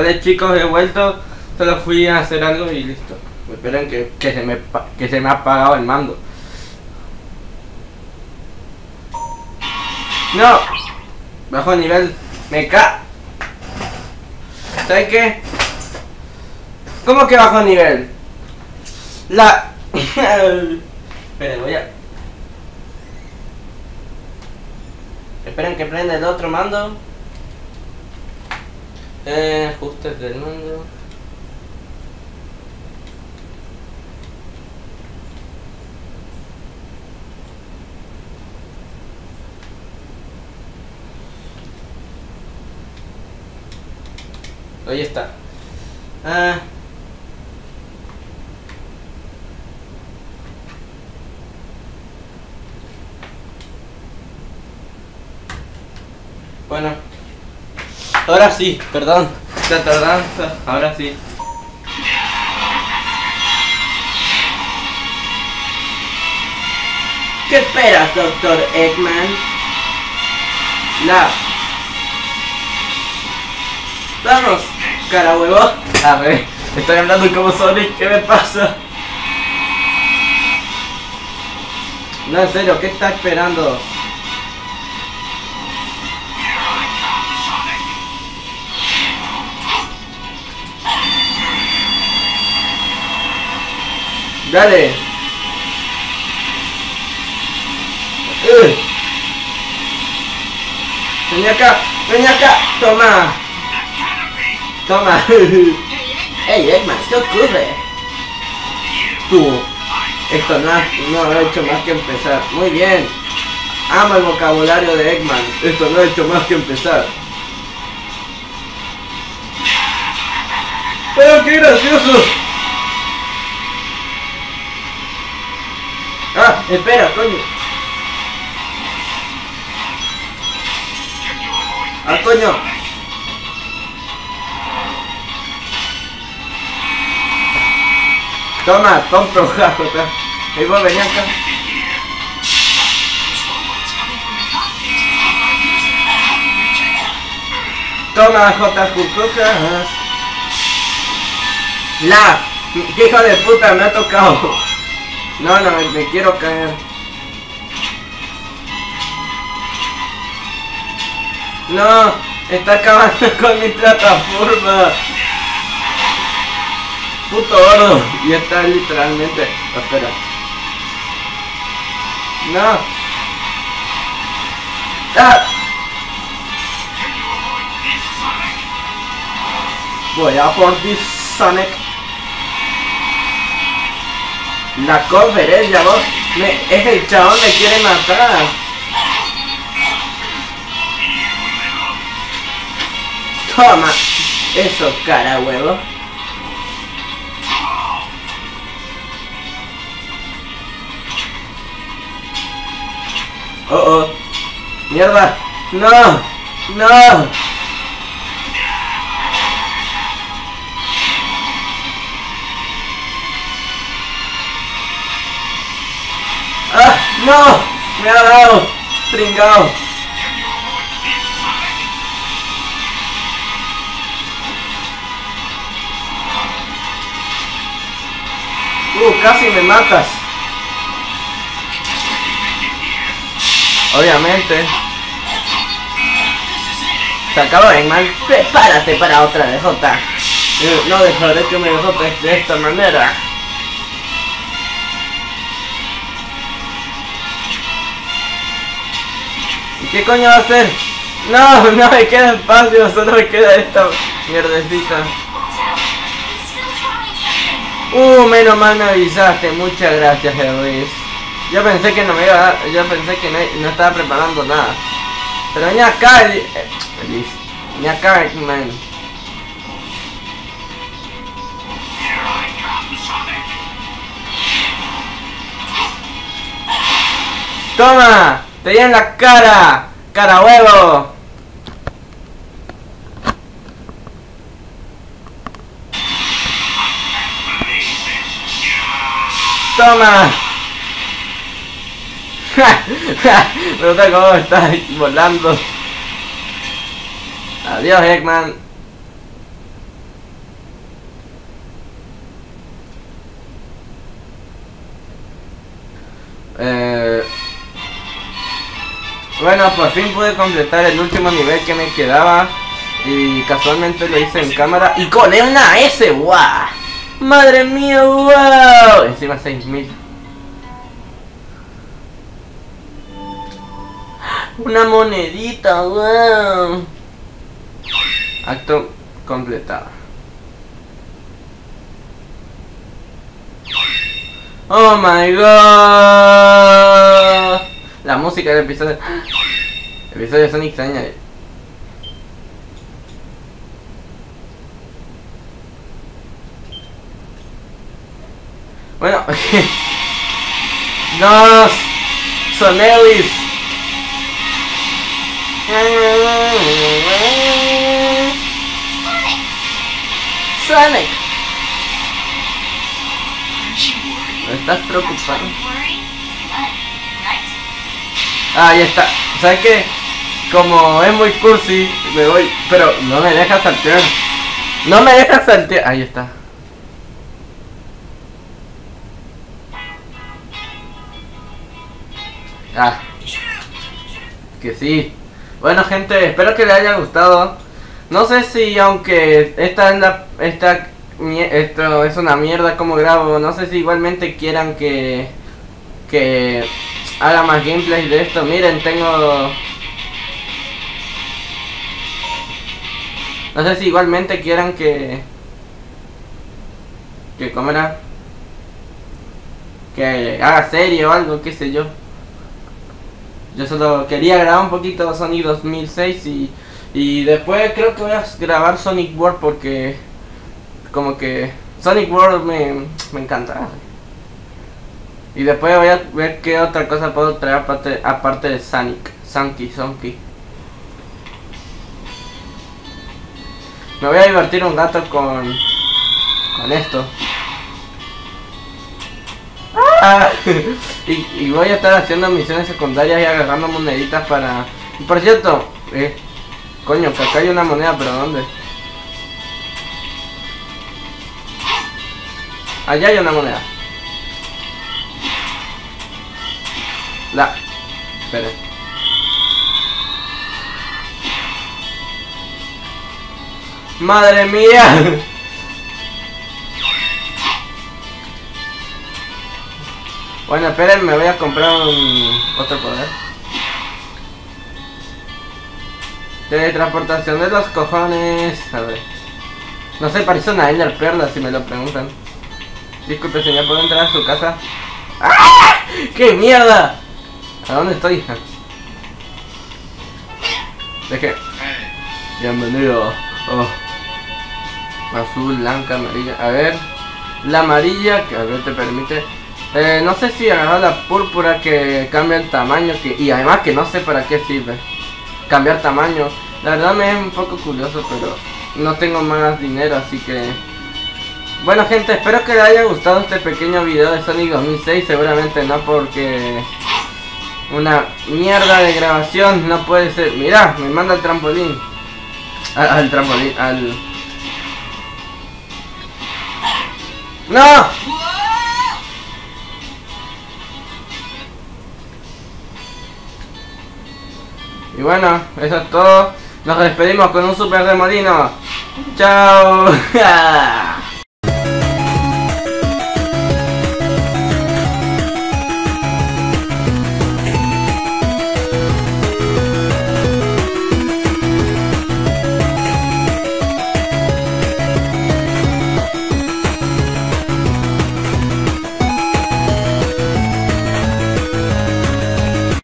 Vale chicos, he vuelto, solo fui a hacer algo y listo. Esperen que, que, se, me, que se me ha apagado el mando. No, bajo nivel, me ca... ¿Sabes qué? ¿Cómo que bajo nivel? La... Esperen, voy a... Esperen que prenda el otro mando. Eh, ajustes del mando. Ahí está. Ah. Bueno. Ahora sí, perdón. La tardanza, ahora sí. ¿Qué esperas, doctor Eggman? La. Vamos, cara huevo. A ver, estoy hablando como Sonic, ¿qué me pasa? No, en serio, ¿qué está esperando? Dale. Uh. Ven acá, ven acá, toma. Toma. Ey, Eggman, ¿qué ocurre? Tú. Esto no ha, ha hecho más que empezar. Muy bien. Amo el vocabulario de Eggman. Esto no ha hecho más que empezar. ¡Pero qué gracioso! Ah, espera, coño. Ah, coño. Toma, tonto, jajota. Ahí venía acá. Toma, J. Jucocas. La. ¿Qué hijo de puta me ha tocado? No, no, me quiero caer. No, está acabando con mi plataforma. Puto oro. Y está literalmente... espera. No. Ah. Voy a por this Sonic. La conferencia, vos. Me, es el chabón me quiere matar. Toma. Eso, cara huevo. Oh, oh. Mierda. No. No. ¡No! ¡Me ha dado! ¡Pringao! ¡Uh! ¡Casi me matas! Obviamente. Se acabó Eggman. Prepárate para otra DJ. Eh, No dejaré que me derrotes de esta manera. Qué coño va a hacer? No, no me queda espacio, solo me queda esta mierdecita. Uh, menos mal me avisaste, muchas gracias Luis. Yo pensé que no me iba a yo pensé que no, no estaba preparando nada. Pero ni acá, eh, ni acá, man. Toma, ¡Te en la cara! ¡Cara huevo! ¡Toma! Me gusta cómo está volando. Adiós, Eggman. Eh bueno, por fin pude completar el último nivel que me quedaba. Y casualmente lo hice en cámara. Y con una S, ¡guau! ¡Madre mía, wow! Encima 6000. Una monedita, wow. Acto completado. Oh my god. La música del episodio. El episodio de Sonic extraña. Bueno, ¡Nos! Sonelis. Sonic. ¿No estás preocupado? Ah, ahí está. ¿Sabes qué? Como es muy cursi, me voy. Pero no me deja saltear. No me deja saltear. Ahí está. Ah. Que sí. Bueno gente, espero que les haya gustado. No sé si aunque esta es la, esta esto es una mierda como grabo, no sé si igualmente quieran que que haga más gameplay de esto. Miren, tengo No sé si igualmente quieran que que comerá que haga serie o algo, qué sé yo. Yo solo quería grabar un poquito Sonic 2006 y, y después creo que voy a grabar Sonic World porque como que Sonic World me, me encanta. Y después voy a ver qué otra cosa puedo traer aparte, aparte de Sonic. Sanky, Sonky. Me voy a divertir un gato con, con esto. Ah, y, voy a estar haciendo misiones secundarias y agarrando moneditas para... Y por cierto, eh, coño, que acá hay una moneda, pero ¿dónde? Allá hay una moneda. La... Espera. ¡Madre mía! Bueno, esperen, me voy a comprar un otro poder. Teletransportación de los cojones. A ver. No sé, parece una Ender Perla si me lo preguntan. Disculpe, señor, ¿puedo entrar a su casa? ¡Ah! ¡Qué mierda! ¿A dónde estoy? Deje. Bienvenido. Oh. Azul, blanca, amarilla. A ver. La amarilla, que a ver te permite eh, no sé si agarrar la púrpura que cambia el tamaño que, y además que no sé para qué sirve cambiar tamaño. La verdad me es un poco curioso, pero no tengo más dinero, así que... Bueno gente, espero que les haya gustado este pequeño video de Sonic 2006, seguramente no porque... Una mierda de grabación no puede ser. Mira, me manda el trampolín. Al, al trampolín, al... ¡No! Y bueno, eso es todo. Nos despedimos con un super remolino. Chao.